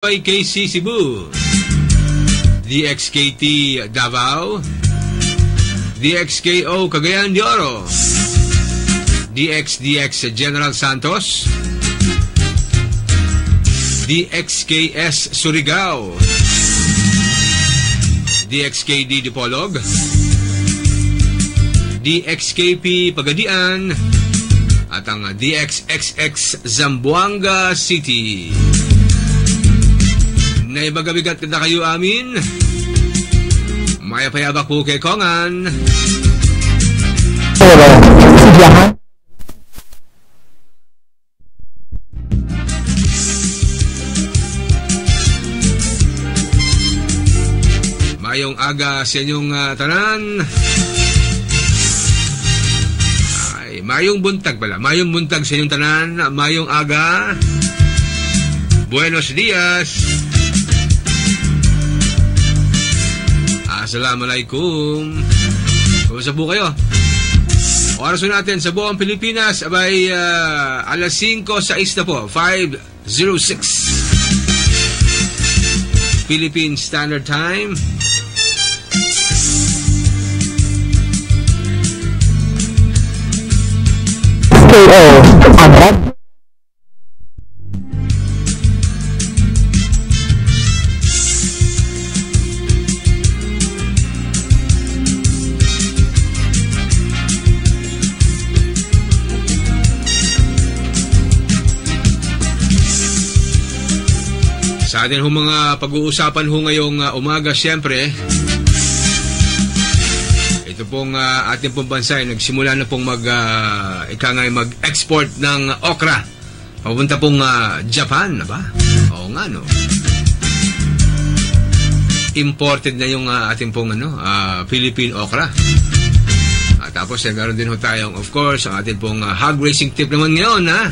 KC Cebu, DXKT Davao, DXKO Cagayan de Oro, DXDX General Santos, DXKS Surigao, DXKD Dipolog, DXKP Pagadian, at ang DXXX Zamboanga City. Naibagabigat na kayo amin. Maya payabak po kay Kongan. Mayong aga sa inyong uh, tanan. Ay, mayong buntag pala. Mayong buntag sa inyong tanan. Mayong aga. Buenos dias. Assalamualaikum. Kumusta po kayo? Oras natin sa buong Pilipinas abay uh, alas 5.06 na po. 5.06 Philippine Standard Time. KO atin ho mga pag-uusapan ho ngayong uh, umaga, siyempre, ito pong uh, ating pong bansa ay nagsimula na pong mag, uh, ikangay mag-export ng okra. Papunta pong uh, Japan, ba? Oo nga, no? Imported na yung uh, ating pong ano, uh, Philippine okra. Uh, tapos, eh, meron din ho tayong, of course, ang ating pong uh, hog racing tip naman ngayon, ha?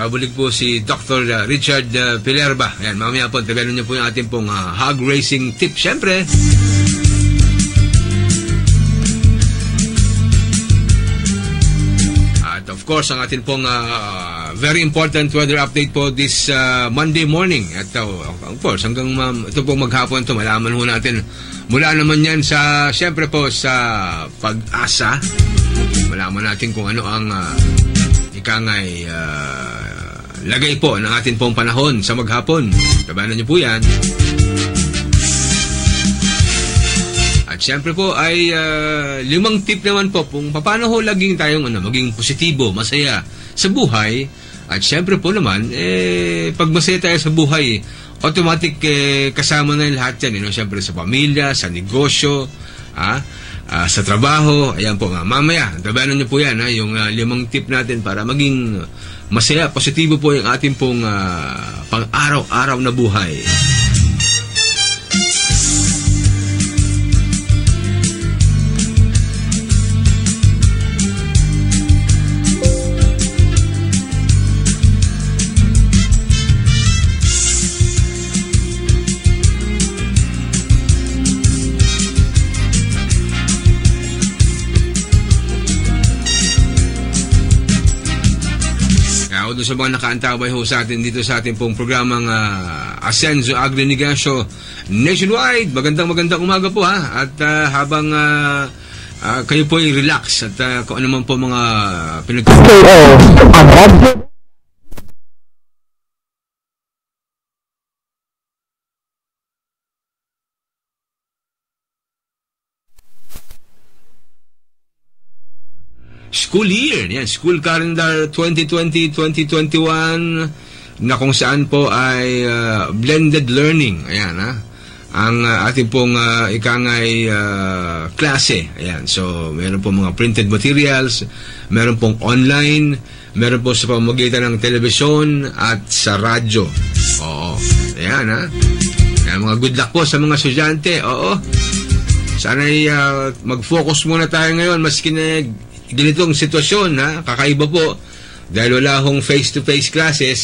Babalik po si Dr. Uh, Richard uh, Pilerba. Ayan, mamaya po, tabihan niyo po yung ating pong uh, hog racing tip. Siyempre, at of course, ang ating pong uh, very important weather update po this uh, Monday morning. At uh, of course, hanggang um, ito pong maghapon to malaman ho natin. Mula naman yan sa, siyempre po, sa pag-asa. Malaman natin kung ano ang uh, ikangay uh, lagay po ng atin pong panahon sa maghapon. Tabanan niyo po yan. At syempre po ay uh, limang tip naman po kung paano ho laging tayong ano, maging positibo, masaya sa buhay. At syempre po naman, eh, pag masaya tayo sa buhay, automatic eh, kasama na yung lahat yan. You know? Syempre sa pamilya, sa negosyo, ah, uh, sa trabaho. Ayan po, uh, mamaya, tabanan niyo po yan, ha, yung uh, limang tip natin para maging masaya, positibo po yung ating pong uh, pang-araw-araw na buhay. Doon sa mga nakaantabay ho sa atin dito sa ating pong programang uh, Asenzo Agri-Negosyo Nationwide. Magandang magandang umaga po ha. At uh, habang uh, uh, kayo po ay relax at uh, kung ano man po mga pinag- school year. Yan, school calendar 2020-2021 na kung saan po ay uh, blended learning. Ayan, ha? Ang uh, ating pong uh, ikangay uh, klase. Ayan, so meron po mga printed materials, meron pong online, meron po sa pamamagitan ng telebisyon at sa radyo. Oo. Ayan, ha? Ayan, mga good luck po sa mga estudyante. Oo. Sana uh, mag-focus muna tayo ngayon maski na ganitong sitwasyon ha, kakaiba po. Dahil wala hong face-to-face classes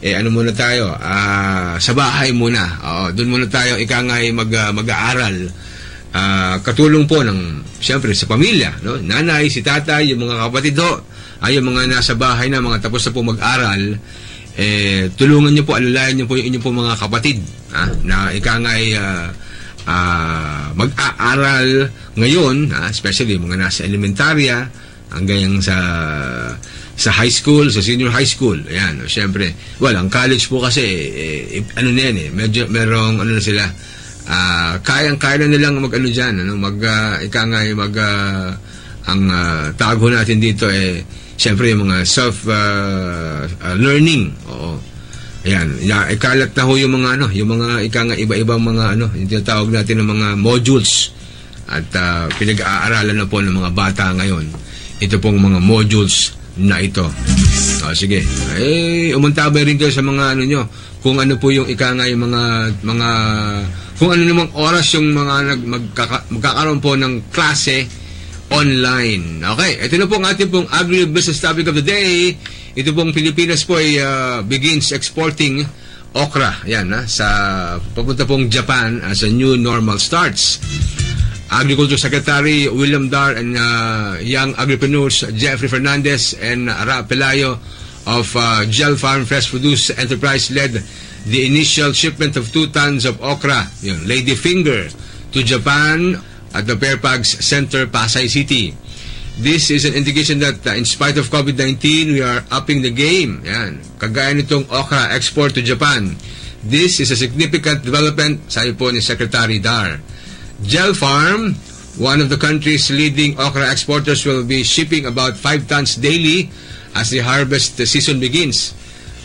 eh ano muna tayo? Uh, sa bahay muna. Oo, doon muna tayo. Ikangay mag, uh, mag-aaral. Uh, katulong po ng siyempre sa pamilya no? nanay, si tatay, yung mga kapatid ho. Ay yung mga nasa bahay na mga tapos na po mag-aral eh, tulungan niyo po, alalayan niyo po yung inyong po mga kapatid ha, na ika nga ay ah, ah, mag-aaral ngayon, ha, especially mga nasa elementarya hanggang sa sa high school, sa senior high school. Ayan, syempre. Well, ang college po kasi, eh, eh, ano na yan eh, medyo, merong, ano na sila, ah, kayang-kaya na nilang mag, ano dyan, ano, mag, ah, ika nga, mag, ah, ang uh, tawag ho natin dito eh, syempre yung mga self ah, ah, learning. Oo. Ayan, ya, ikalat na ho yung mga ano, yung mga ika nga iba-ibang mga ano, yung tinatawag natin ng mga modules. At ah, pinag-aaralan na po ng mga bata ngayon. Ito pong mga modules na ito. O, sige. Eh, umuntabay rin kayo sa mga ano nyo. Kung ano po yung ika nga yung mga, mga, kung ano namang oras yung mga nag, magkaka, magkakaroon po ng klase online. Okay, ito na po ang ating pong agribusiness topic of the day. Ito pong Pilipinas po ay uh, begins exporting okra. Yan, ha, sa papunta pong Japan as a new normal starts. Agriculture Secretary William Dar and uh, young agripreneurs Jeffrey Fernandez and Ara Pelayo of uh, Gel Farm Fresh Produce Enterprise led the initial shipment of two tons of okra, yun, lady finger, to Japan at the Fairfax Center, Pasay City. This is an indication that uh, in spite of COVID-19, we are upping the game. Yan. Kagaya nitong okra export to Japan. This is a significant development, sabi po ni Secretary Dar. Gel Farm, one of the country's leading okra exporters, will be shipping about 5 tons daily as the harvest season begins.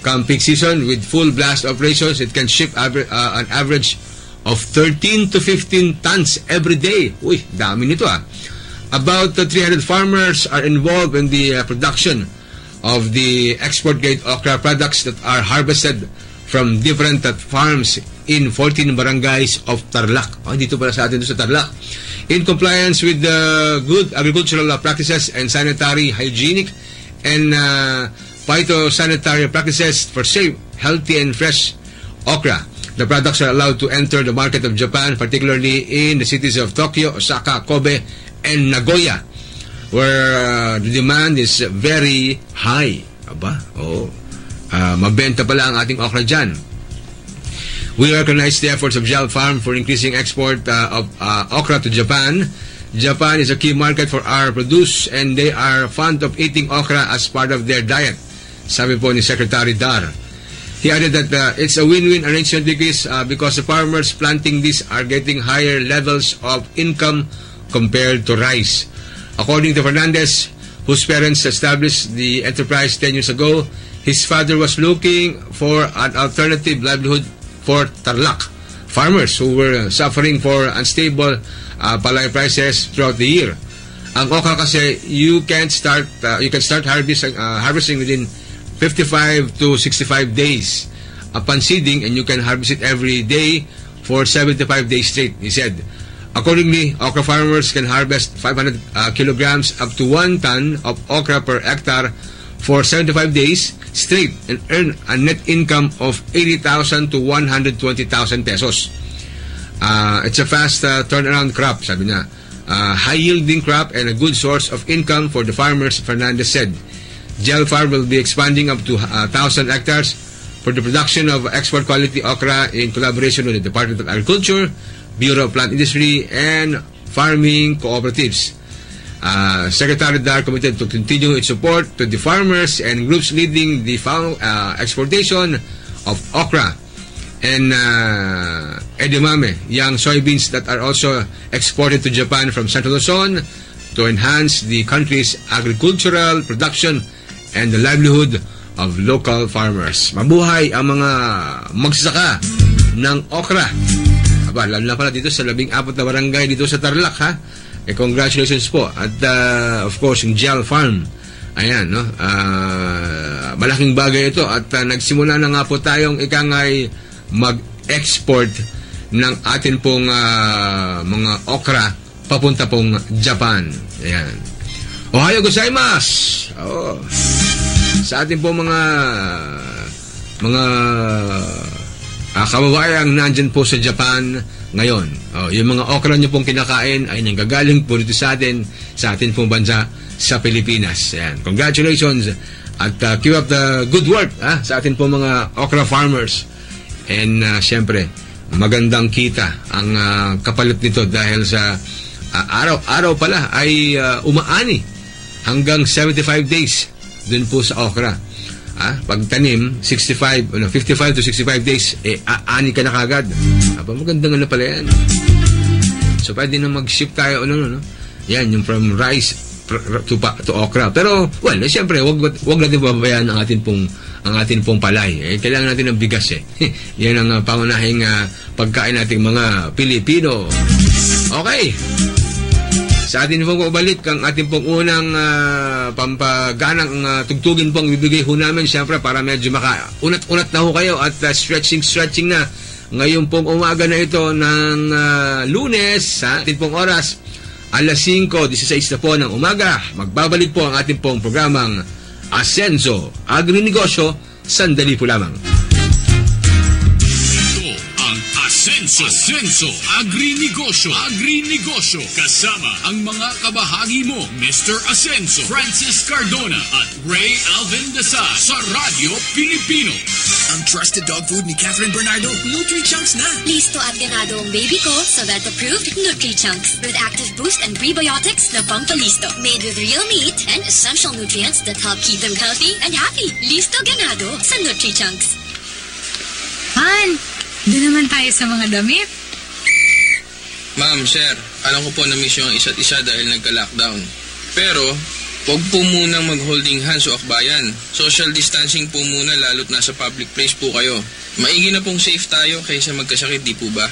Come peak season, with full blast operations, it can ship aver- uh, an average of 13 to 15 tons every day. Uy, dami nito ah. About uh, 300 farmers are involved in the uh, production of the export-grade okra products that are harvested from different uh, farms in 14 barangays of Tarlac. Oh, dito pala sa atin sa Tarlac. In compliance with the good agricultural practices and sanitary, hygienic, and uh, phytosanitary practices for safe, healthy, and fresh okra. The products are allowed to enter the market of Japan, particularly in the cities of Tokyo, Osaka, Kobe, and Nagoya, where uh, the demand is very high. Aba, oh. Uh, mabenta pala ang ating okra dyan. We recognize the efforts of Gel Farm for increasing export uh, of uh, okra to Japan. Japan is a key market for our produce and they are fond of eating okra as part of their diet. Sabi po ni Secretary Dar. He added that uh, it's a win-win arrangement because, uh, because the farmers planting this are getting higher levels of income compared to rice. According to Fernandez, whose parents established the enterprise 10 years ago, his father was looking for an alternative livelihood for Tarlac farmers who were suffering for unstable uh, palay prices throughout the year. Ang okra kasi, you can start uh, you can start harvest, uh, harvesting within 55 to 65 days upon seeding and you can harvest it every day for 75 days straight, he said. Accordingly, okra farmers can harvest 500 uh, kilograms up to 1 ton of okra per hectare for 75 days straight and earn a net income of 80,000 to 120,000 pesos. Uh, it's a fast uh, turnaround crop, sabi niya. Uh, high-yielding crop and a good source of income for the farmers, Fernandez said. Gel Farm will be expanding up to uh, 1,000 hectares for the production of export quality okra in collaboration with the Department of Agriculture, Bureau of Plant Industry, and farming cooperatives. Uh, Secretary Dar committed to continue its support to the farmers and groups leading the uh, exportation of okra and uh, edamame, young soybeans that are also exported to Japan from Central Luzon to enhance the country's agricultural production and the livelihood of local farmers. Mabuhay ang mga magsasaka ng okra. Aba, lalo na pala dito sa labing apat na barangay dito sa Tarlac, ha? Eh, congratulations po. At, uh, of course, yung Gel Farm. Ayan, no? Uh, malaking bagay ito. At uh, nagsimula na nga po tayong ikangay mag-export ng atin pong uh, mga okra papunta pong Japan. Ayan. Ohayo gozaimasu! Oh. Sa atin pong mga mga uh, kababayang nandyan po sa Japan ngayon. Oh, yung mga okra nyo pong kinakain ay nanggagaling po dito sa atin, sa atin pong bansa, sa Pilipinas. Ayan. Congratulations At uh, keep up the good work ah, sa atin po mga okra farmers. And uh, syempre, magandang kita ang uh, kapalit nito dahil sa uh, araw-araw pala ay uh, umaani hanggang 75 days dun po sa okra. Ah, pag tanim, 65, ano, 55 to 65 days, eh, aani ka na kagad. Aba, magandang ano pala yan. So, pwede na mag-ship tayo, ano, ano, no? Yan, yung from rice to, to okra. Pero, well, eh, siyempre, wag, wag natin babayaan ang atin pong ang atin pong palay. Eh, kailangan natin ng bigas eh. Yan ang uh, pangunahing uh, pagkain nating mga Pilipino. Okay. Sa atin pong bumalik ang ating pong unang uh, pampaganang uh, tugtugin pong bibigay ho namin siyempre para medyo maka unat-unat na ho kayo at uh, stretching-stretching na ngayon pong umaga na ito ng uh, lunes sa ating pong oras alas 5, 16 na po ng umaga magbabalik po ang ating pong programang Asenso Agri-Negosyo sandali po lamang. Asenso. Asenso. Agri-negosyo. Agri-negosyo. Kasama ang mga kabahagi mo, Mr. Asenso, Francis Cardona at Ray Alvin Dasa sa Radyo Pilipino. Ang trusted dog food ni Catherine Bernardo, Nutri-Chunks na. Listo at ganado ang baby ko sa vet-approved Nutri-Chunks with active boost and prebiotics na pampalisto. Made with real meat and essential nutrients that help keep them healthy and happy. Listo ganado sa Nutri-Chunks. Han, doon naman tayo sa mga damit. Ma'am, sir, alam ko po na miss yung isa't isa dahil nagka-lockdown. Pero, huwag po munang mag-holding hands o akbayan. Social distancing po muna lalo't nasa public place po kayo. Maigi na pong safe tayo kaysa magkasakit, di po ba?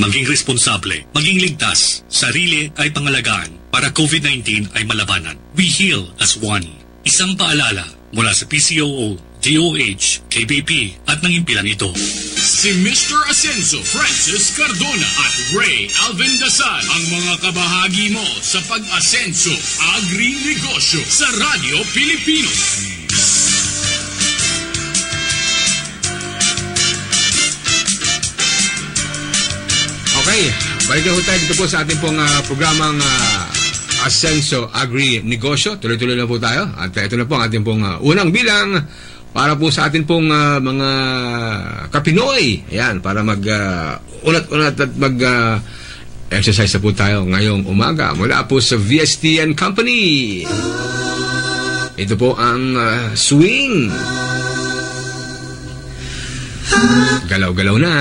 Maging responsable, maging ligtas, sarili ay pangalagaan para COVID-19 ay malabanan. We heal as one. Isang paalala mula sa PCOO, DOH, KBP at ng impilang ito. Si Mr. Asenso Francis Cardona at Ray Alvin Dasal ang mga kabahagi mo sa pag-asenso agri-negosyo sa Radyo Pilipino. Okay, balik na tayo dito po sa ating pong uh, programang uh, Asenso Agri-Negosyo. Tuloy-tuloy na po tayo. At ito na po ang ating pong uh, unang bilang para po sa atin pong uh, mga kapinoy. Ayan, para mag uh, unat-unat at mag uh, exercise na po tayo ngayong umaga mula po sa VSTN Company. Ito po ang uh, swing. Galaw-galaw na.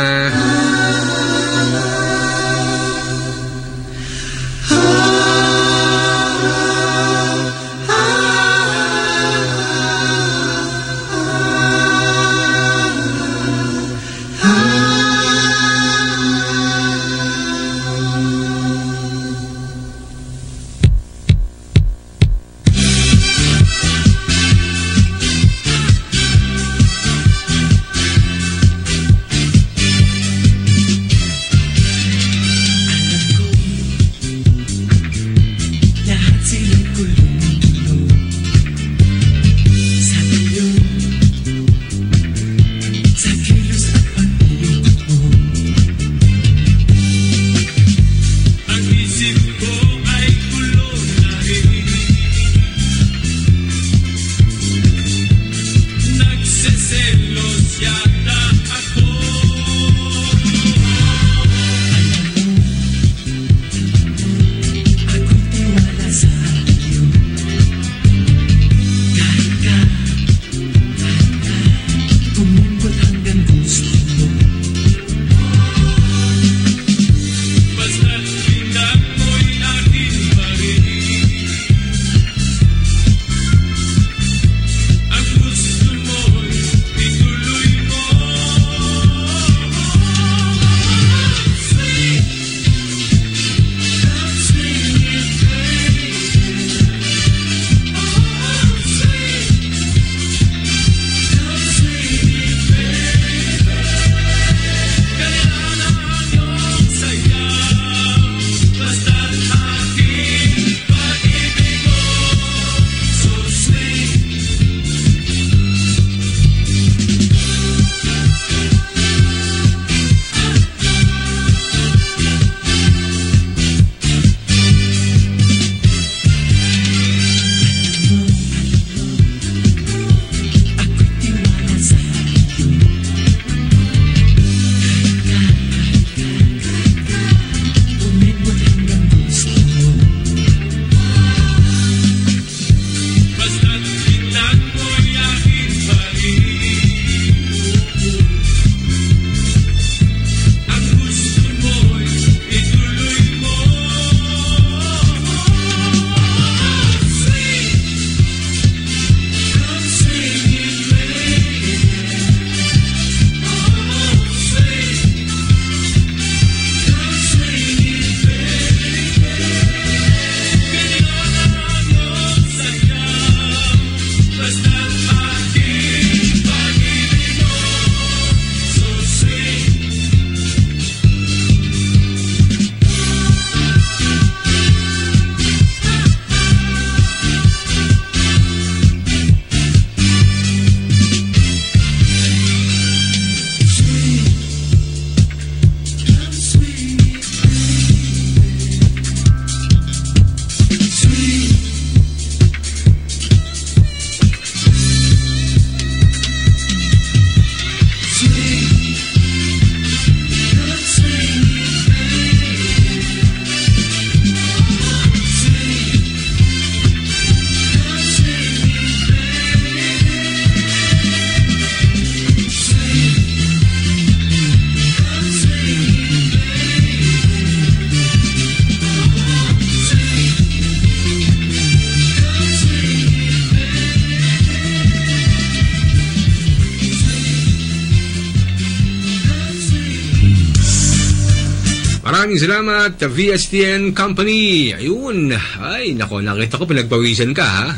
Maraming salamat, VSTN Company. Ayun. Ay, nako, nakita ko pinagpawisan ka, ha?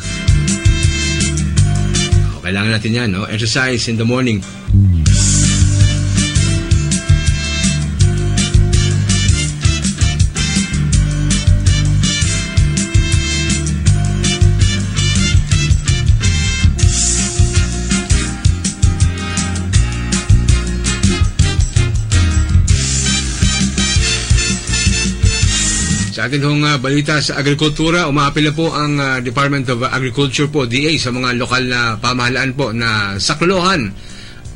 O, kailangan natin yan, no? Exercise in the morning. Sa atin hong uh, balita sa agrikultura, umaapila po ang uh, Department of Agriculture po, DA, sa mga lokal na pamahalaan po na saklolohan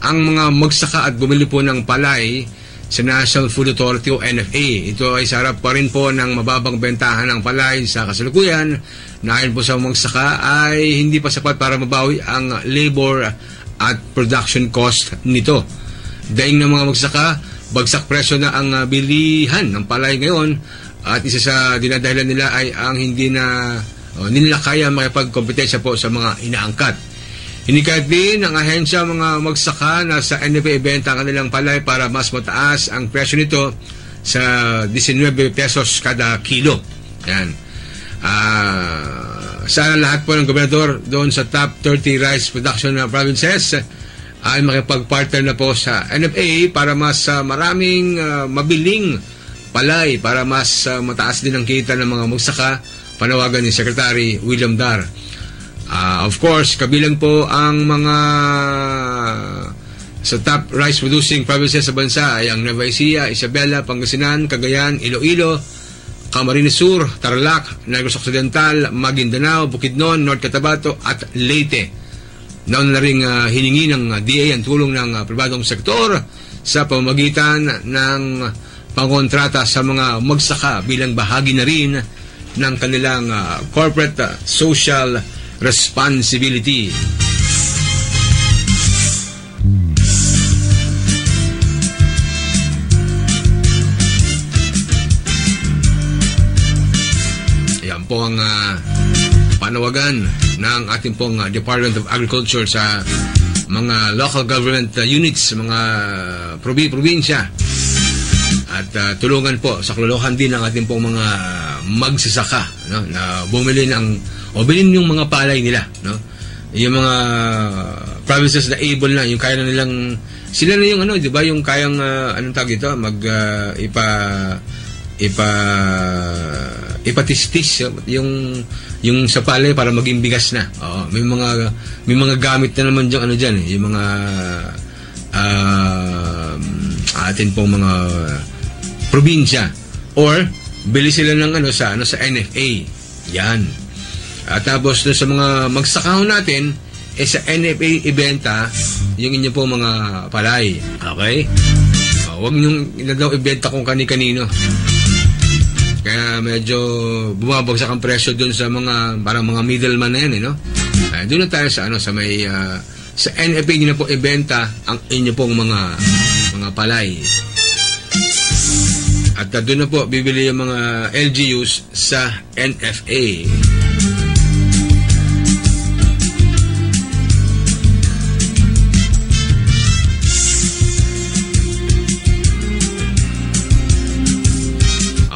ang mga magsaka at bumili po ng palay sa National Food Authority o NFA. Ito ay sarap pa rin po ng mababang bentahan ng palay sa kasalukuyan na ayon po sa magsaka ay hindi pa sapat para mabawi ang labor at production cost nito. Daing ng mga magsaka, bagsak presyo na ang uh, bilihan ng palay ngayon at isa sa dinadahilan nila ay ang hindi na oh, hindi nila kaya makipagkompetensya po sa mga inaangkat. Hinikayat din ng ahensya mga magsaka na sa NFA ibenta ang kanilang palay para mas mataas ang presyo nito sa 19 pesos kada kilo. Yan. Uh, sana lahat po ng gobernador doon sa top 30 rice production na provinces ay makipag-partner na po sa NFA para mas uh, maraming uh, mabiling palay para mas uh, mataas din ang kita ng mga magsaka panawagan ni Secretary William Dar. Uh, of course, kabilang po ang mga sa top rice producing provinces sa bansa ay ang Nueva Ecija, Isabela, Pangasinan, Cagayan, Iloilo, Camarines Sur, Tarlac, Negros Occidental, Maguindanao, Bukidnon, North Cotabato at Leyte. Naon na rin uh, hiningi ng DA ang tulong ng uh, pribadong sektor sa pamamagitan ng pangontrata sa mga magsaka bilang bahagi na rin ng kanilang uh, corporate uh, social responsibility. Yan po ang uh, panawagan ng ating pong Department of Agriculture sa mga local government units, mga probi probinsya at uh, tulungan po sa klolohan din ng ating pong mga magsasaka no na bumili ng o bilhin yung mga palay nila no. Yung mga provinces na able na yung kaya na nilang sila na yung ano di ba yung kayang uh, anong tawag ito mag uh, ipa ipa ipatistis yung yung sa palay para maging bigas na. Oo may mga may mga gamit na naman diyan ano diyan eh, yung mga uh, atin pong mga probinsya or bili sila ng ano sa ano sa NFA. Yan. At tapos doon sa mga magsakaw natin eh sa NFA ibenta yung inyo po mga palay. Okay? Uh, huwag niyong na daw ibenta kung kani-kanino. Kaya medyo bumabagsak ang presyo doon sa mga parang mga middleman na yan eh, no? Uh, doon na tayo sa ano sa may uh, sa NFA niyo na po ibenta ang inyo pong mga mga palay. At uh, doon na po bibili yung mga LGUs sa NFA.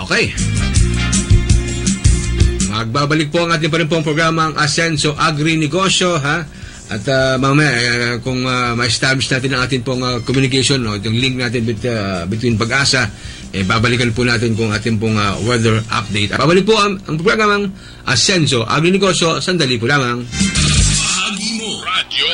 Okay. Magbabalik po ang ating pa rin pong programa ang Asenso Agri-Negosyo ha. At uh, mamaya, uh, kung uh, ma-establish natin ang ating pong uh, communication, no, yung link natin bet, uh, between pag-asa, eh, babalikan po natin kung ating pong uh, weather update. Babalik po ang, ang programang Asenso Agri-Negosyo, sandali po lamang. Bahagi mo, Radyo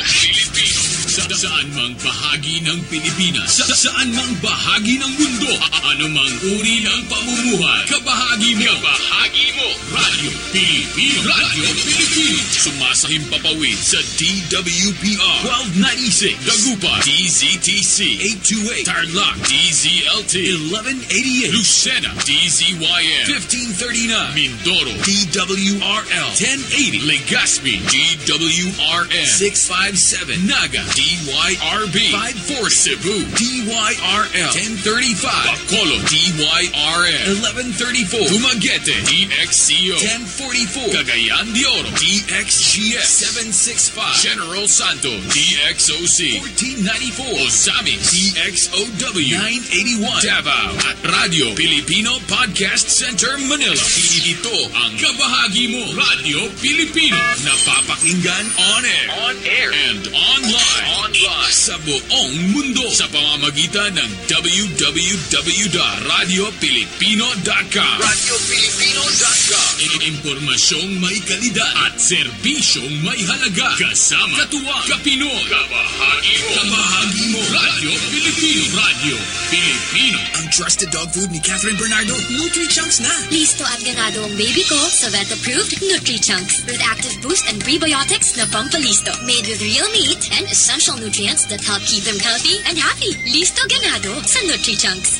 saan mang bahagi ng Pilipinas, sa saan mang bahagi ng mundo, anumang uri ng pamumuhay, kabahagi mo, kabahagi mo, Radyo Pilipino, Radyo Pilipino, sumasahim papawid sa DWPR 1296, Dagupa, DZTC 828, Tarlac, DZLT 1188, Lucena, DZYM 1539, Mindoro, DWRL 1080, Legazpi, DWRN 657, Naga, DY DYRB 54 Cebu. DYRL 1035 Bacolod DYRL 1134 Dumaguete DXCO 1044 Cagayan de Oro DXGS 765 General Santo DXOC 1494 Osamis DXOW 981 Davao at Radio Filipino Podcast Center Manila. Ito ang kabahagi mo Radio Filipino. Napapakinggan on air, on air. And online, online sa buong mundo? Sa pamamagitan ng www.radiopilipino.com radiopilipino.com Impormasyong may kalidad at serbisyong may halaga. Kasama katuwang kapinoy kabahagi mo. Kabahagi mo. Radio Filipino Radio Filipino Ang trusted dog food ni Catherine Bernardo, Nutri-Chunks na. Listo at ganado ang baby ko sa vet-approved Nutri-Chunks. With active boost and prebiotics na Pampalisto. Made with real meat and essential nutrients that help keep them healthy and happy. Listo ganado sa Nutri-Chunks.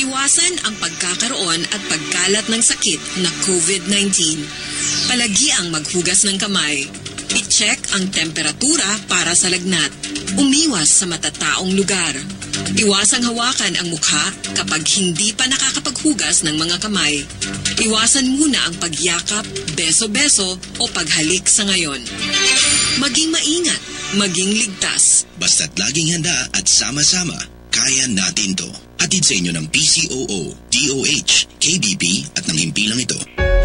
Iwasan ang pagkakaroon at pagkalat ng sakit na COVID-19. Palagi ang maghugas ng kamay. I-check ang temperatura para sa lagnat. Umiwas sa matataong lugar. Iwasang hawakan ang mukha kapag hindi pa nakakapaghugas ng mga kamay. Iwasan muna ang pagyakap, beso-beso o paghalik sa ngayon. Maging maingat, maging ligtas. Basta't laging handa at sama-sama, kaya natin to. Hatid sa inyo ng PCOO, DOH, KBP at ng himpilang ito.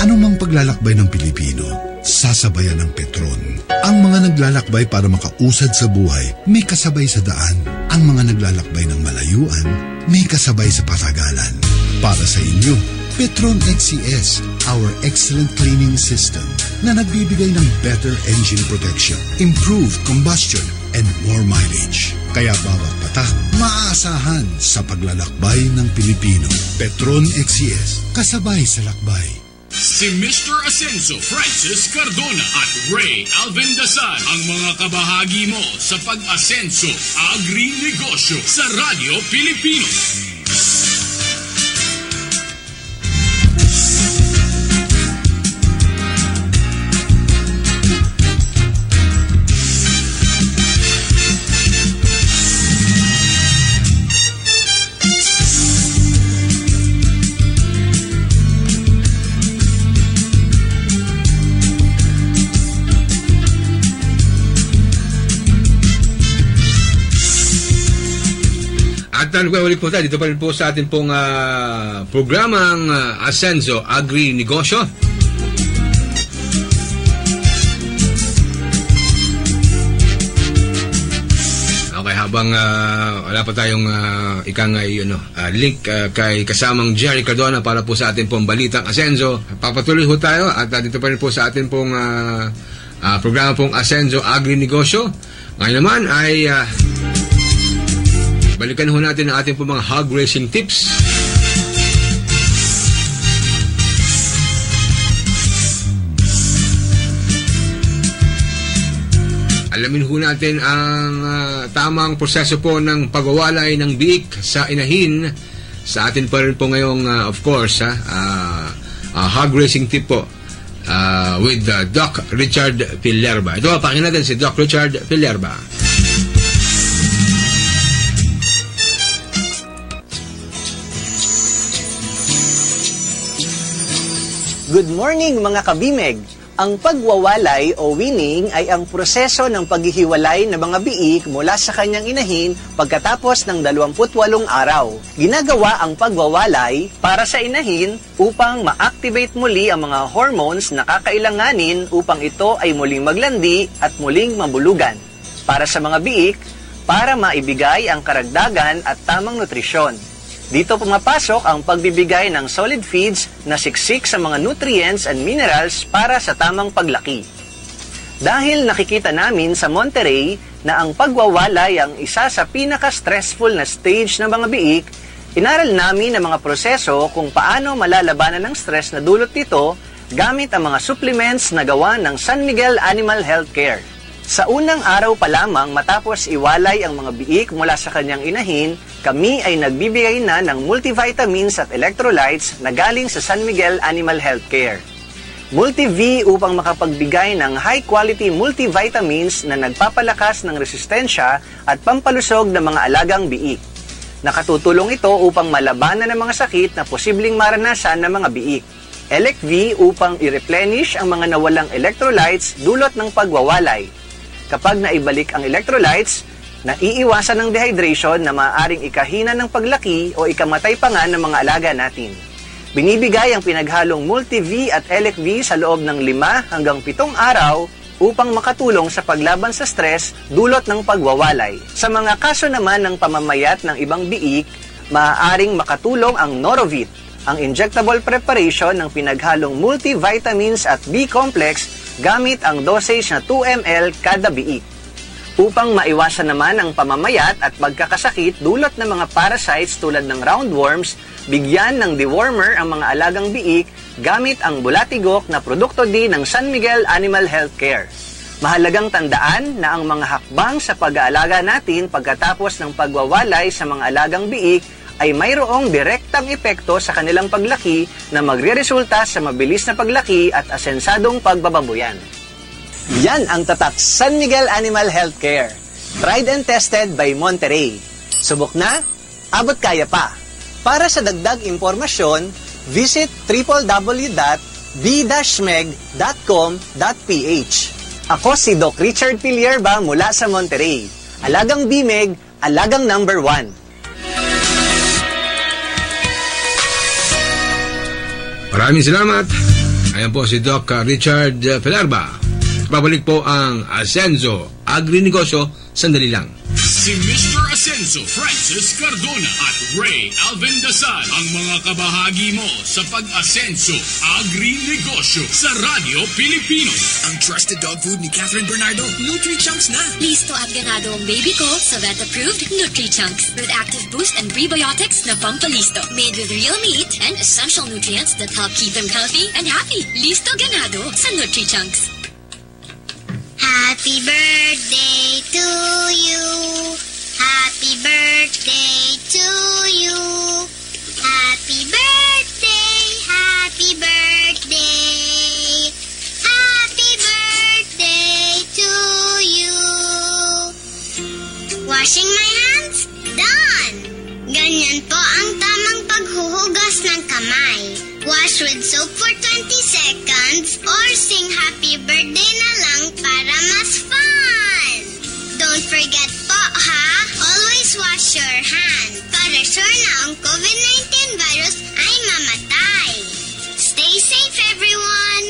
Anumang paglalakbay ng Pilipino, sasabayan ng Petron. Ang mga naglalakbay para makausad sa buhay, may kasabay sa daan. Ang mga naglalakbay ng malayuan, may kasabay sa patagalan. Para sa inyo, Petron XCS, our excellent cleaning system na nagbibigay ng better engine protection, improved combustion, and more mileage. Kaya bawat patak, maaasahan sa paglalakbay ng Pilipino. Petron XCS, kasabay sa lakbay. Si Mr. Ascenso Francis Cardona at Ray Alvin Dasal ang mga kabahagi mo sa pag-asenso agri-negosyo sa Radyo Pilipino. Ulit po tayo, dito pa rin po sa ating pong ah, programang ah, Ascenso Agri Negosyo. Okay, habang ah, wala pa tayong uh, ikangay ano, ah, link ah, kay kasamang Jerry Cardona para po sa ating pong balitang Ascenso, papatuloy ho tayo at ah, dito pa rin po sa ating pong ah, ah, programa pong Ascenso Agri Negosyo. Ngayon naman ay ah, Balikan ho natin ang ating mga hog racing tips. Alamin ho natin ang ah, tamang proseso po ng pagwawalay ng biik sa inahin sa atin pa rin po ngayong, ah, of course, ha, ah, ah, hog racing tip po ah, with ah, Doc Richard Pilerba. Ito, pakinggan natin si Doc Richard Pilerba. Good morning mga kabimeg! Ang pagwawalay o winning ay ang proseso ng paghihiwalay ng mga biik mula sa kanyang inahin pagkatapos ng 28 araw. Ginagawa ang pagwawalay para sa inahin upang ma-activate muli ang mga hormones na kakailanganin upang ito ay muling maglandi at muling mabulugan. Para sa mga biik, para maibigay ang karagdagan at tamang nutrisyon. Dito pumapasok ang pagbibigay ng solid feeds na siksik sa mga nutrients and minerals para sa tamang paglaki. Dahil nakikita namin sa Monterey na ang pagwawalay ang isa sa pinaka-stressful na stage ng mga biik, inaral namin ang mga proseso kung paano malalabanan ng stress na dulot nito gamit ang mga supplements na gawa ng San Miguel Animal Healthcare. Sa unang araw pa lamang matapos iwalay ang mga biik mula sa kanyang inahin, kami ay nagbibigay na ng multivitamins at electrolytes na galing sa San Miguel Animal Healthcare. Multi-V upang makapagbigay ng high-quality multivitamins na nagpapalakas ng resistensya at pampalusog ng mga alagang biik. Nakatutulong ito upang malabanan ng mga sakit na posibleng maranasan ng mga biik. Elec-V upang i-replenish ang mga nawalang electrolytes dulot ng pagwawalay. Kapag naibalik ang electrolytes, naiiwasan ng dehydration na maaaring ikahina ng paglaki o ikamatay pa nga ng mga alaga natin. Binibigay ang pinaghalong Multi-V at Elec-V sa loob ng 5 hanggang 7 araw upang makatulong sa paglaban sa stress dulot ng pagwawalay. Sa mga kaso naman ng pamamayat ng ibang biik, maaaring makatulong ang Norovit, ang injectable preparation ng pinaghalong multivitamins at B-complex gamit ang dosage na 2 ml kada biik. Upang maiwasan naman ang pamamayat at pagkakasakit dulot ng mga parasites tulad ng roundworms, bigyan ng dewormer ang mga alagang biik gamit ang bulatigok na produkto din ng San Miguel Animal Healthcare. Mahalagang tandaan na ang mga hakbang sa pag-aalaga natin pagkatapos ng pagwawalay sa mga alagang biik ay mayroong direktang epekto sa kanilang paglaki na magre-resulta sa mabilis na paglaki at asensadong pagbababuyan. Yan ang tatak San Miguel Animal Healthcare. Tried and tested by Monterey. Subok na? Abot kaya pa. Para sa dagdag impormasyon, visit www.b-meg.com.ph Ako si Doc Richard Pilierba mula sa Monterey. Alagang BMEG, alagang number one. Maraming salamat. Ayan po si Doc Richard Pelarba. Babalik po ang Asenzo Agri-Negosyo. Sandali lang. Si Mr. Ascenso Francis Cardona at Ray Alvin Dasal ang mga kabahagi mo sa pag-asenso agri-negosyo sa Radyo Pilipino. Ang trusted dog food ni Catherine Bernardo, Nutri-Chunks na. Listo at ganado ang baby ko sa vet-approved Nutri-Chunks with active boost and prebiotics na Pampalisto. Made with real meat and essential nutrients that help keep them healthy and happy. Listo ganado sa Nutri-Chunks. Happy birthday to you. Happy birthday to you. Happy birthday, happy birthday. Happy birthday to you. Washing my hands? Done! Ganyan po ang tamang paghuhugas ng kamay. Wash with soap for 20 seconds or sing happy birthday na lang para mas fun! Wash your hands para sure na ang COVID-19 virus ay mamatay. Stay safe everyone!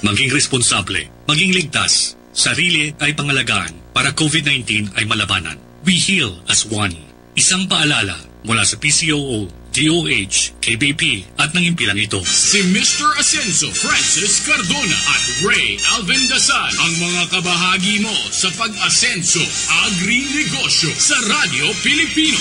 Maging responsable, maging ligtas. Sarili ay pangalagaan para COVID-19 ay malabanan. We heal as one. Isang paalala mula sa PCOO, DOH, KBP at ng impilang ito. Si Mr. Ascenso Francis Cardona at Ray Alvin Dasal ang mga kabahagi mo sa pag-asenso agri-negosyo sa Radyo Pilipino.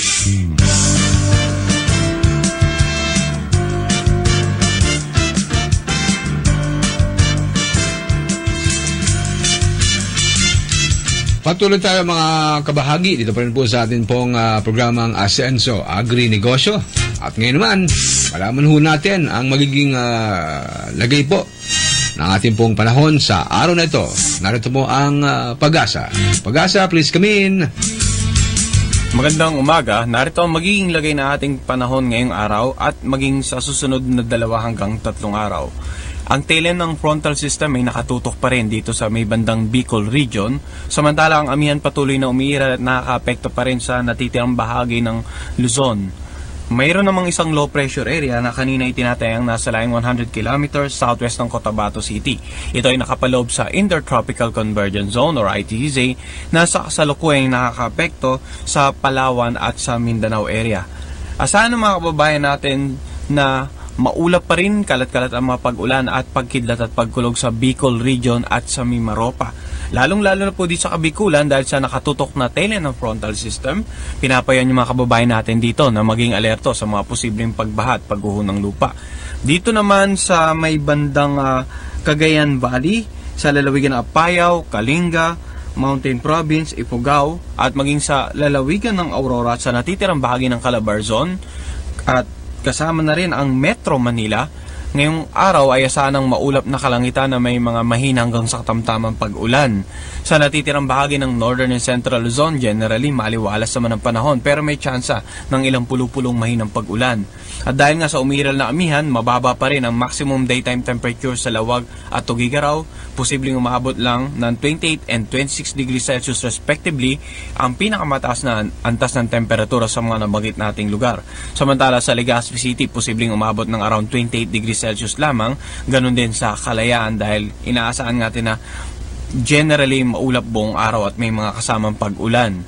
Patuloy tayo mga kabahagi dito pa rin po sa atin pong ah, programang Asenso Agri-Negosyo. At ngayon naman, malaman ho natin ang magiging ah, lagay po ng ating pong panahon sa araw na ito. Narito po ang ah, pag-asa. Pag-asa, please come in. Magandang umaga. Narito ang magiging lagay na ating panahon ngayong araw at maging sa susunod na dalawa hanggang tatlong araw. Ang tailen ng frontal system ay nakatutok pa rin dito sa may bandang Bicol region, samantala ang amihan patuloy na umiira at nakakaapekto pa rin sa natitirang bahagi ng Luzon. Mayroon namang isang low pressure area na kanina itinatayang nasa laing 100 km southwest ng Cotabato City. Ito ay nakapaloob sa Intertropical Convergence Zone or ITZ na sa kasalukuyang nakakaapekto sa Palawan at sa Mindanao area. Asahan ng mga kababayan natin na maulap pa rin kalat-kalat ang mga pag-ulan at pagkidlat at pagkulog sa Bicol region at sa Mimaropa. Lalong-lalo na po dito sa Kabikulan dahil sa nakatutok na tailen ng frontal system, pinapayan yung mga kababayan natin dito na maging alerto sa mga posibleng pagbaha at pagguho ng lupa. Dito naman sa may bandang ah, Cagayan Valley, sa lalawigan ng Apayao, Kalinga, Mountain Province, Ifugao, at maging sa lalawigan ng Aurora sa natitirang bahagi ng Calabarzon, at kasama na rin ang Metro Manila, Ngayong araw ay asahan ng maulap na kalangitan na may mga mahina hanggang sa katamtamang pag-ulan. Sa natitirang bahagi ng Northern and Central Luzon, generally maliwalas naman ang panahon pero may tsansa ng ilang pulupulong mahinang pag-ulan. At dahil nga sa umiral na amihan, mababa pa rin ang maximum daytime temperature sa Lawag at Tugigaraw, posibleng umabot lang ng 28 and 26 degrees Celsius respectively ang pinakamataas na antas ng temperatura sa mga nabanggit nating lugar. Samantala sa Legazpi City, posibleng umabot ng around 28 degrees Celsius lamang, ganun din sa Kalayaan dahil inaasahan natin na generally maulap buong araw at may mga kasamang pag-ulan.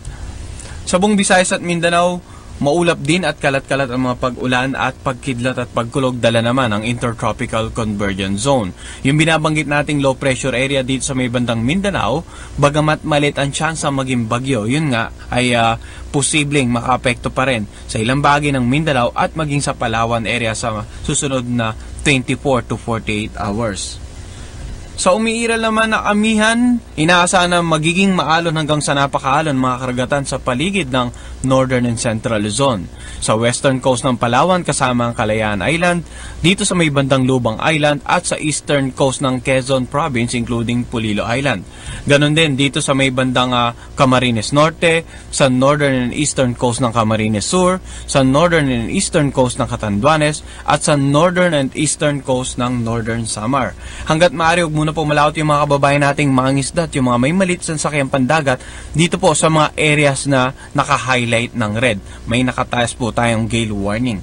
Sa buong Visayas at Mindanao, maulap din at kalat-kalat ang mga pag-ulan at pagkidlat at pagkulog dala naman ang Intertropical Convergence Zone. Yung binabanggit nating low pressure area dito sa may bandang Mindanao, bagamat malit ang tsansa maging bagyo, yun nga ay uh, posibleng makaapekto pa rin sa ilang bahagi ng Mindanao at maging sa Palawan area sa susunod na 24 to 48 hours. Sa umiiral naman na amihan, inaasahan na magiging maalon hanggang sa napakaalon mga karagatan sa paligid ng Northern and Central Luzon. Sa western coast ng Palawan kasama ang Kalayaan Island, dito sa may bandang Lubang Island at sa eastern coast ng Quezon Province including Pulilo Island. Ganon din dito sa may bandang uh, Camarines Norte, sa northern and eastern coast ng Camarines Sur, sa northern and eastern coast ng Catanduanes at sa northern and eastern coast ng Northern Samar. Hanggat maaari muna po malawat yung mga kababayan nating mga ngisda at yung mga may malit sa sakyang pandagat dito po sa mga areas na naka-highlight ng red. May nakataas po tayong gale warning.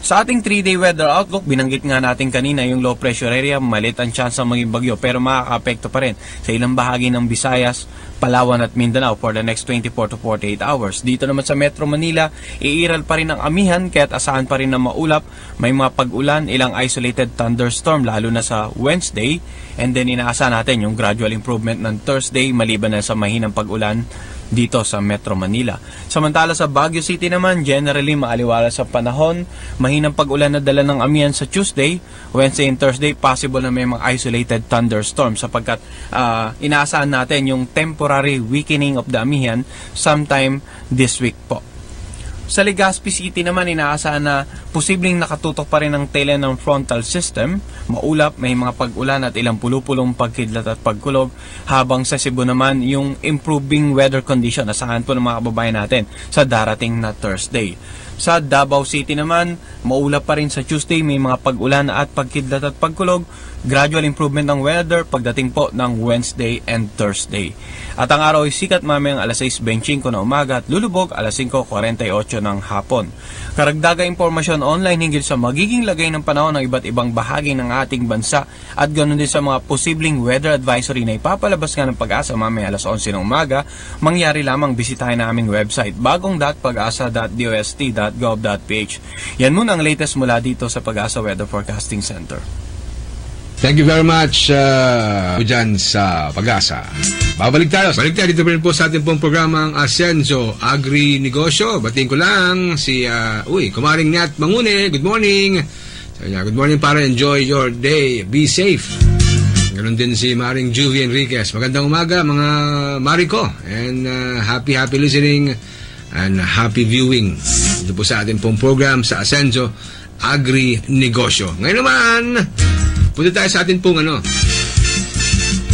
Sa ating 3-day weather outlook, binanggit nga natin kanina yung low pressure area, malit ang chance maging bagyo pero makaka-apekto pa rin sa ilang bahagi ng Visayas, Palawan at Mindanao for the next 24 to 48 hours. Dito naman sa Metro Manila, iiral pa rin ang amihan kaya't asahan pa rin na maulap. May mga pag-ulan, ilang isolated thunderstorm lalo na sa Wednesday. And then inaasahan natin yung gradual improvement ng Thursday maliban na sa mahinang pag-ulan dito sa Metro Manila. Samantala sa Baguio City naman, generally maaliwala sa panahon, mahinang pag-ulan na dala ng amihan sa Tuesday, Wednesday and Thursday, possible na may mga isolated thunderstorms sapagkat uh, inaasahan natin yung temporary weakening of the amihan sometime this week po. Sa Legazpi City naman, inaasahan na posibleng nakatutok pa rin ang tele ng frontal system. Maulap, may mga pag-ulan at ilang pulupulong pagkidlat at pagkulog. Habang sa Cebu naman, yung improving weather condition, asahan po ng mga kababayan natin sa darating na Thursday. Sa Davao City naman, maulap pa rin sa Tuesday, may mga pag-ulan at pagkidlat at pagkulog gradual improvement ng weather pagdating po ng Wednesday and Thursday. At ang araw ay sikat mamayang alas 6.25 na umaga at lulubog alas 5.48 ng hapon. Karagdaga impormasyon online hinggil sa magiging lagay ng panahon ng iba't ibang bahagi ng ating bansa at ganoon din sa mga posibleng weather advisory na ipapalabas nga ng pag-asa mamaya alas 11 ng umaga, mangyari lamang bisitahin na aming website bagong.pag-asa.dost.gov.ph. Yan muna ang latest mula dito sa Pag-asa Weather Forecasting Center. Thank you very much uh, dyan sa Pag-asa. Babalik tayo. Balik tayo dito po sa ating pong programang Ascenso Agri Negosyo. Batiin ko lang si, uh, uy, kumaring Nat Mangune. Good morning. So, good morning para enjoy your day. Be safe. Ganon din si Maring Juvie Enriquez. Magandang umaga mga Mariko. And uh, happy, happy listening and happy viewing. Dito po sa ating pong program sa Ascenso Agri Negosyo. Ngayon naman, Punta tayo sa atin pong ano,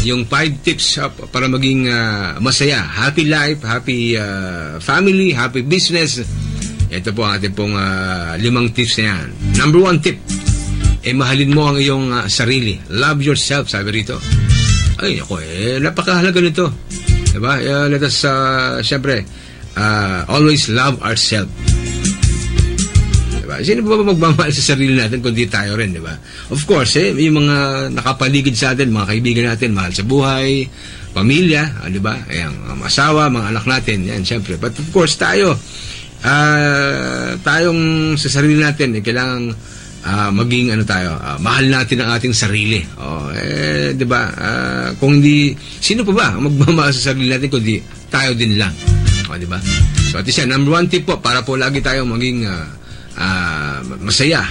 yung 5 tips para maging uh, masaya. Happy life, happy uh, family, happy business. Ito po ang ating pong uh, limang tips na yan. Number one tip, eh mahalin mo ang iyong uh, sarili. Love yourself, sabi rito. Ay, ako eh, napakahalaga nito. Diba? Uh, let us, uh, syempre, uh, always love ourselves. Diba? Sino ba magmamahal sa sarili natin kundi tayo rin, di ba? Of course, eh, yung mga nakapaligid sa atin, mga kaibigan natin, mahal sa buhay, pamilya, ah, di ba? Ayan, mga asawa, mga anak natin, yan, syempre. But of course, tayo, uh, tayong sa sarili natin, eh, kailangan uh, maging ano tayo, uh, mahal natin ang ating sarili. Oh, eh, 'di ba? Uh, kung hindi sino pa ba magmamahal sa sarili natin kundi tayo din lang. Oh, 'di ba? So, at isa, number one tip po para po lagi tayo maging uh, uh, masaya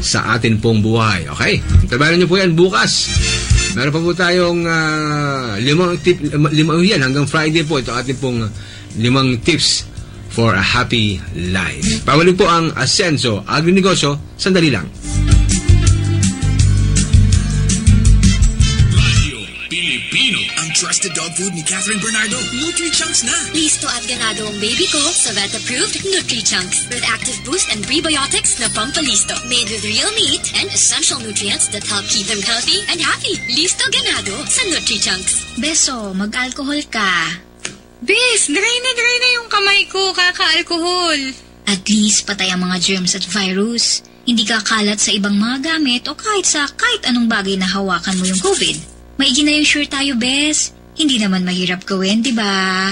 sa atin pong buhay. Okay? Trabahan niyo po yan bukas. Meron pa po tayong uh, limang tip, limang yan hanggang Friday po ito ating pong limang tips for a happy life. Pawalik po ang Asenso Agri-Negosyo. Sandali lang. Trusted dog food ni Catherine Bernardo. Nutri-Chunks na. Listo at ganado ang baby ko sa vet-approved Nutri-Chunks with active boost and prebiotics na pampalisto. Made with real meat and essential nutrients that help keep them healthy and happy. Listo ganado sa Nutri-Chunks. Beso, mag-alcohol ka. Bes, dry na dry na yung kamay ko, kaka-alcohol. At least patay ang mga germs at virus. Hindi ka kalat sa ibang mga gamit o kahit sa kahit anong bagay na hawakan mo yung COVID. Maigi na yung sure tayo, Bes. Hindi naman mahirap gawin, di ba?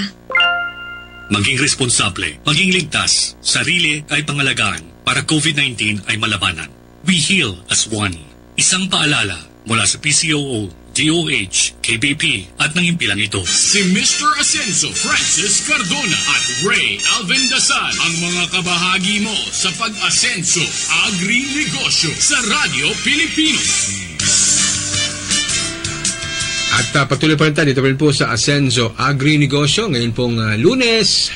Maging responsable, maging ligtas, sarili ay pangalagaan para COVID-19 ay malabanan. We heal as one. Isang paalala mula sa PCOO, DOH, KBP at ng impilang ito. Si Mr. Ascenso Francis Cardona at Ray Alvin Dasal ang mga kabahagi mo sa pag-asenso agri-negosyo sa Radyo Pilipino. At uh, patuloy pa rin tayo dito rin po sa Asenso Agri Negosyo. Ngayon pong uh, lunes.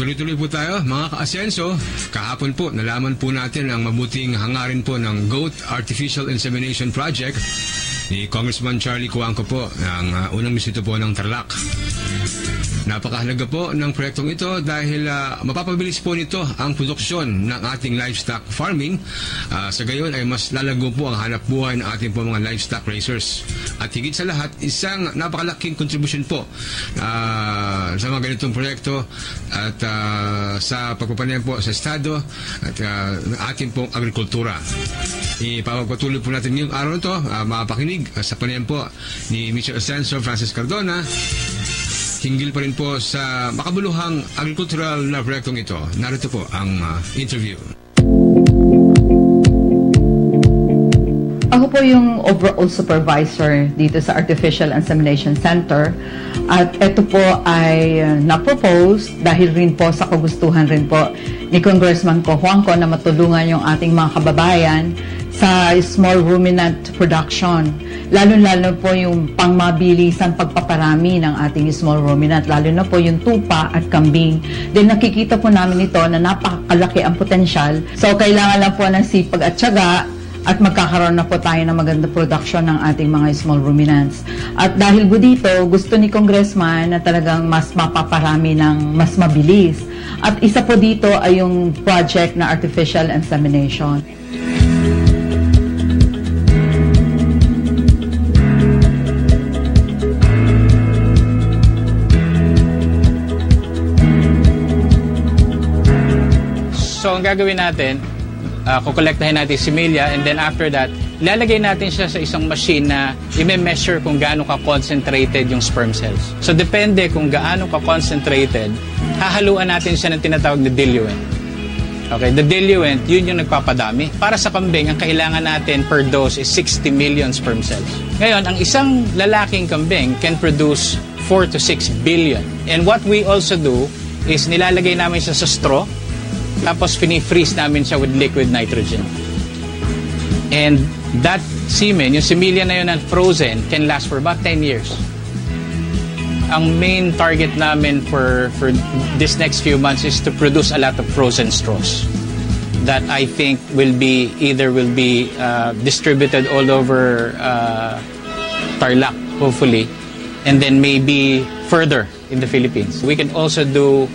Tuloy-tuloy po tayo mga ka-asenso. Kahapon po, nalaman po natin ang mabuting hangarin po ng GOAT Artificial Insemination Project ni Congressman Charlie Cuangco po ng uh, unang bisito po ng Tarlac. Napakahalaga po ng proyektong ito dahil uh, mapapabilis po nito ang produksyon ng ating livestock farming. Uh, sa gayon ay mas lalago po ang hanap buhay ng ating po mga livestock raisers. At higit sa lahat, isang napakalaking contribution po uh, sa mga ganitong proyekto at uh, sa pagpapanayan po sa Estado at uh, ating pong agrikultura. Ipapagpatuloy po natin ngayong araw ito, uh, mapakinig uh, sa panayan po ni Mr. Ascenso Francis Cardona hinggil pa rin po sa makabuluhang agricultural na proyektong ito. Narito po ang uh, interview. Ako po yung overall supervisor dito sa Artificial Insemination Center at ito po ay uh, na-propose dahil rin po sa kagustuhan rin po ni Congressman Ko Juanco na matulungan yung ating mga kababayan sa small ruminant production. Lalo-lalo po yung pangmabilisan pagpaparami ng ating small ruminant, lalo na po yung tupa at kambing. Then nakikita po namin ito na napakalaki ang potensyal. So kailangan lang po ng sipag at tiyaga at magkakaroon na po tayo ng maganda production ng ating mga small ruminants. At dahil po dito, gusto ni Congressman na talagang mas mapaparami ng mas mabilis. At isa po dito ay yung project na artificial insemination. Ang gagawin natin, uh, kukolektahin natin si Milia and then after that, ilalagay natin siya sa isang machine na i-measure kung gaano ka-concentrated yung sperm cells. So, depende kung gaano ka-concentrated, hahaluan natin siya ng tinatawag na diluent. Okay, the diluent, yun yung nagpapadami. Para sa kambing, ang kailangan natin per dose is 60 million sperm cells. Ngayon, ang isang lalaking kambing can produce 4 to 6 billion. And what we also do is nilalagay namin siya sa straw, tapos fini-freeze namin siya with liquid nitrogen. And that semen, yung similia na yun na frozen, can last for about 10 years. Ang main target namin for, for this next few months is to produce a lot of frozen straws that I think will be either will be uh, distributed all over uh, Tarlac, hopefully, and then maybe further in the Philippines. We can also do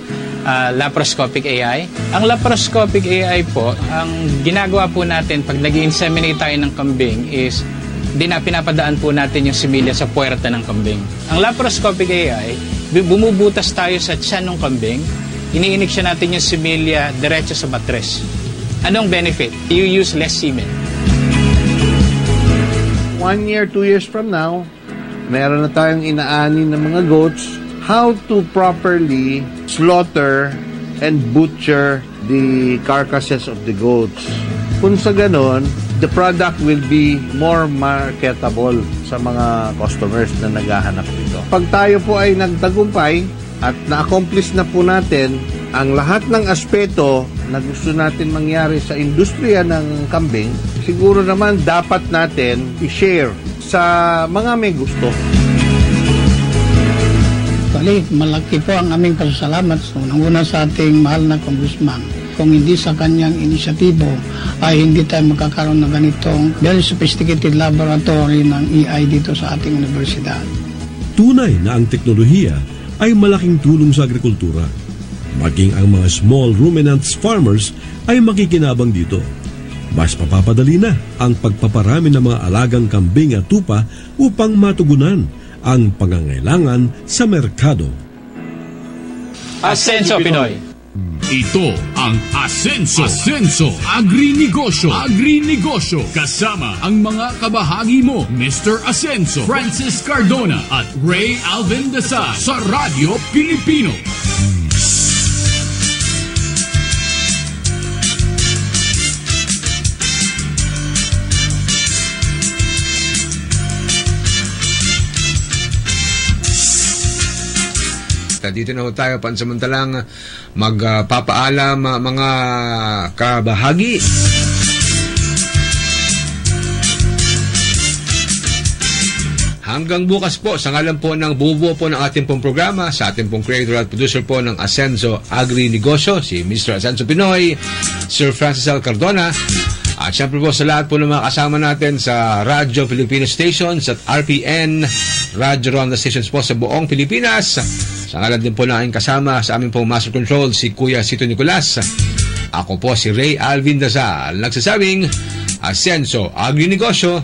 uh, laparoscopic AI. Ang laparoscopic AI po, ang ginagawa po natin pag nag inseminate tayo ng kambing is di na pinapadaan po natin yung similya sa puwerta ng kambing. Ang laparoscopic AI, bumubutas tayo sa tiyan ng kambing, iniinik siya natin yung similya diretso sa matres. Anong benefit? You use less semen. One year, two years from now, meron na tayong inaani ng mga goats how to properly slaughter and butcher the carcasses of the goats. Kung sa ganon, the product will be more marketable sa mga customers na naghahanap nito. Pag tayo po ay nagtagumpay at na-accomplish na po natin ang lahat ng aspeto na gusto natin mangyari sa industriya ng kambing, siguro naman dapat natin i-share sa mga may gusto. Actually, malaki po ang aming pasasalamat so, unang-una sa ating mahal na congressman kung hindi sa kanyang inisyatibo ay hindi tayo magkakaroon ng ganitong very sophisticated laboratory ng EI dito sa ating universidad. Tunay na ang teknolohiya ay malaking tulong sa agrikultura. Maging ang mga small ruminants farmers ay makikinabang dito. Mas papapadali na ang pagpaparami ng mga alagang kambing at tupa upang matugunan ang pangangailangan sa merkado. Asenso Pinoy. Ito ang Asenso. Asenso Agri-Negosyo. Agri-Negosyo. Kasama ang mga kabahagi mo, Mr. Asenso, Francis Cardona at Ray Alvin Dasal sa Radyo Pilipino. Dito na tayo pansamantalang magpapaalam uh, mga kabahagi. Hanggang bukas po, sa ngalan po ng bubuo po ng ating pong programa, sa ating pong creator at producer po ng Asenso Agri Negosyo, si Mr. Asenso Pinoy, Sir Francis L. Cardona, at syempre po sa lahat po ng mga kasama natin sa Radyo Filipino Stations at RPN, Radyo Ronda Stations po sa buong Pilipinas. Sa ngalan din po ng aking kasama sa aming pong Master Control, si Kuya Sito Nicolas. Ako po si Ray Alvin Dasal, nagsasabing Asenso Agri Negosyo.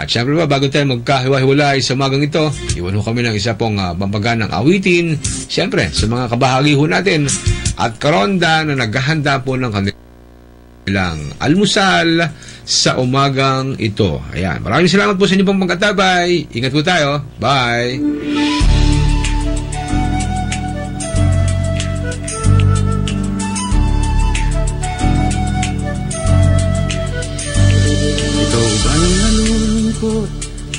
At syempre ba, bago tayo magkahiwa-hiwalay sa magang ito, iwan ho kami ng isa pong uh, bambaganang awitin. Syempre, sa mga kabahagi ho natin at karonda na naghahanda po ng kanilang almusal sa umagang ito. Ayan, maraming salamat po sa inyong pong pagkatabay. Ingat po tayo. Bye!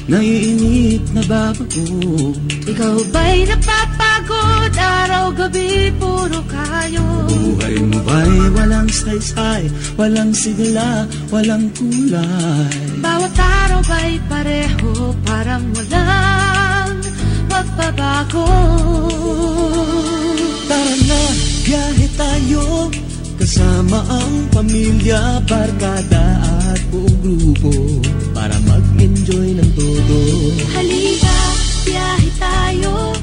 Naiinip na babago Ikaw ba'y napapagod? Araw-gabi puro kayo. Buhay mo ba'y walang saysay Walang sigla, walang kulay? Bawat araw ba'y pareho Parang walang magbabago? Tara na, biyahe tayo. Kasama ang pamilya, barkada at buong grupo. Para mag-enjoy ng todo. Halika, biyahe tayo